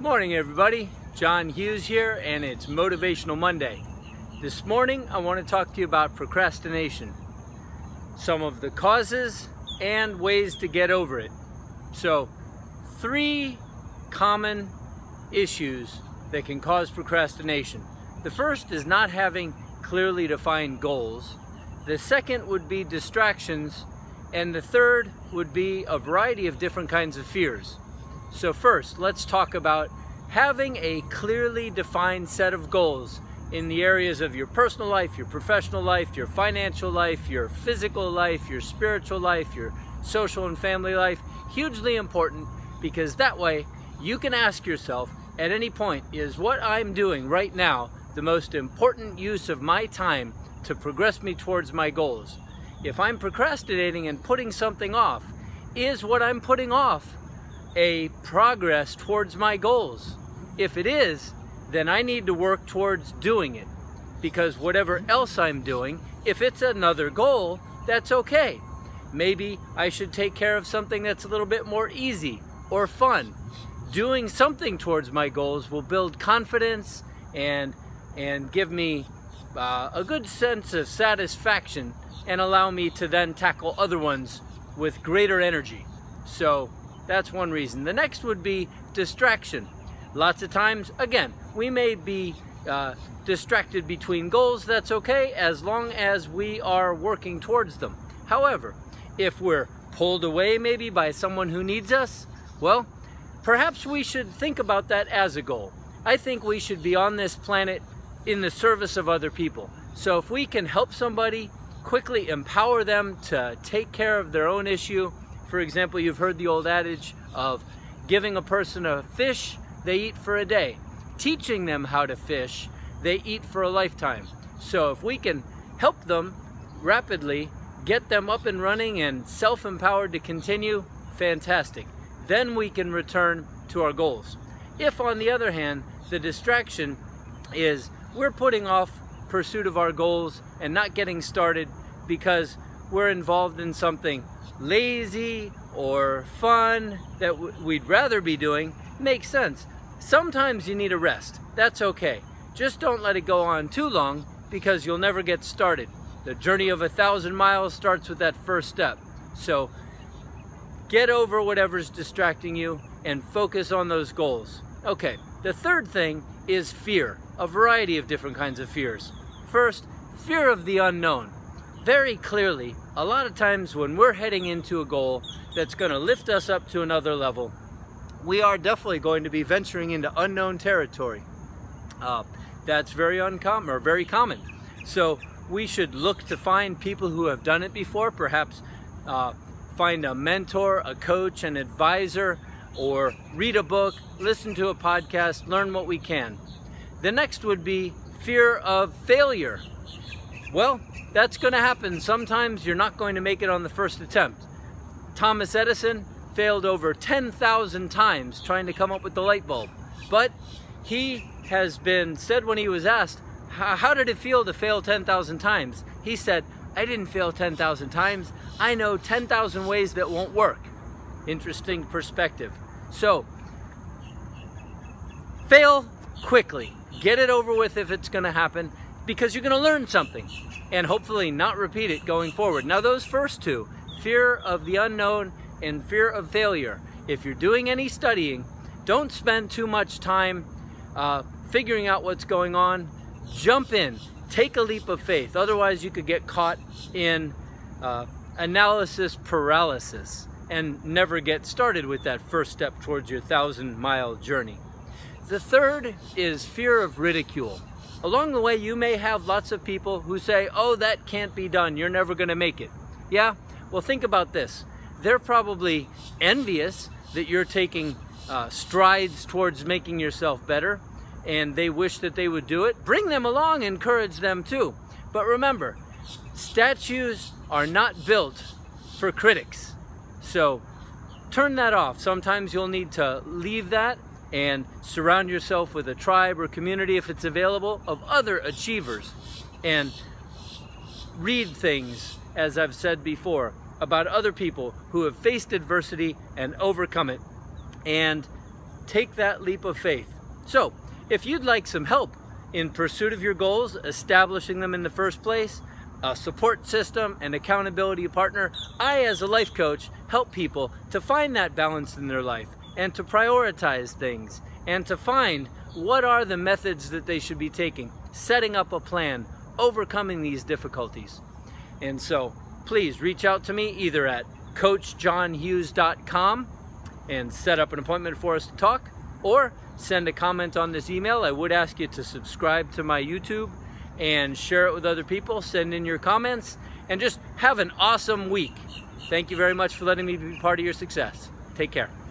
Morning everybody, John Hughes here and it's Motivational Monday. This morning I want to talk to you about procrastination, some of the causes and ways to get over it. So three common issues that can cause procrastination. The first is not having clearly defined goals. The second would be distractions and the third would be a variety of different kinds of fears. So first, let's talk about having a clearly defined set of goals in the areas of your personal life, your professional life, your financial life, your physical life, your spiritual life, your social and family life. Hugely important because that way you can ask yourself at any point, is what I'm doing right now the most important use of my time to progress me towards my goals? If I'm procrastinating and putting something off, is what I'm putting off a progress towards my goals? If it is, then I need to work towards doing it. Because whatever else I'm doing, if it's another goal, that's okay. Maybe I should take care of something that's a little bit more easy or fun. Doing something towards my goals will build confidence and, and give me uh, a good sense of satisfaction and allow me to then tackle other ones with greater energy. So that's one reason. The next would be distraction. Lots of times, again, we may be uh, distracted between goals. That's okay as long as we are working towards them. However, if we're pulled away maybe by someone who needs us, well, perhaps we should think about that as a goal. I think we should be on this planet in the service of other people. So if we can help somebody, quickly empower them to take care of their own issue, for example, you've heard the old adage of giving a person a fish, they eat for a day. Teaching them how to fish, they eat for a lifetime. So if we can help them rapidly, get them up and running and self-empowered to continue, fantastic. Then we can return to our goals. If on the other hand, the distraction is we're putting off pursuit of our goals and not getting started because we're involved in something lazy or fun that we'd rather be doing makes sense. Sometimes you need a rest. That's okay. Just don't let it go on too long because you'll never get started. The journey of a thousand miles starts with that first step. So get over whatever's distracting you and focus on those goals. Okay, the third thing is fear, a variety of different kinds of fears. First, fear of the unknown very clearly, a lot of times when we're heading into a goal that's going to lift us up to another level, we are definitely going to be venturing into unknown territory. Uh, that's very uncommon or very common. So we should look to find people who have done it before, perhaps uh, find a mentor, a coach, an advisor, or read a book, listen to a podcast, learn what we can. The next would be fear of failure. Well, that's going to happen. Sometimes you're not going to make it on the first attempt. Thomas Edison failed over 10,000 times trying to come up with the light bulb. But he has been said when he was asked, how did it feel to fail 10,000 times? He said, I didn't fail 10,000 times. I know 10,000 ways that won't work. Interesting perspective. So, fail quickly. Get it over with if it's going to happen because you're going to learn something and hopefully not repeat it going forward. Now those first two, fear of the unknown and fear of failure, if you're doing any studying, don't spend too much time uh, figuring out what's going on. Jump in, take a leap of faith. Otherwise you could get caught in uh, analysis paralysis and never get started with that first step towards your thousand mile journey. The third is fear of ridicule. Along the way, you may have lots of people who say, oh, that can't be done. You're never going to make it. Yeah? Well, think about this. They're probably envious that you're taking uh, strides towards making yourself better and they wish that they would do it. Bring them along, encourage them too. But remember, statues are not built for critics. So turn that off. Sometimes you'll need to leave that and surround yourself with a tribe or community if it's available of other achievers and read things as I've said before about other people who have faced adversity and overcome it and take that leap of faith. So, if you'd like some help in pursuit of your goals, establishing them in the first place, a support system, and accountability partner, I, as a life coach, help people to find that balance in their life and to prioritize things and to find what are the methods that they should be taking, setting up a plan, overcoming these difficulties. And so please reach out to me either at coachjohnhughes.com and set up an appointment for us to talk or send a comment on this email. I would ask you to subscribe to my YouTube and share it with other people. Send in your comments and just have an awesome week. Thank you very much for letting me be part of your success. Take care.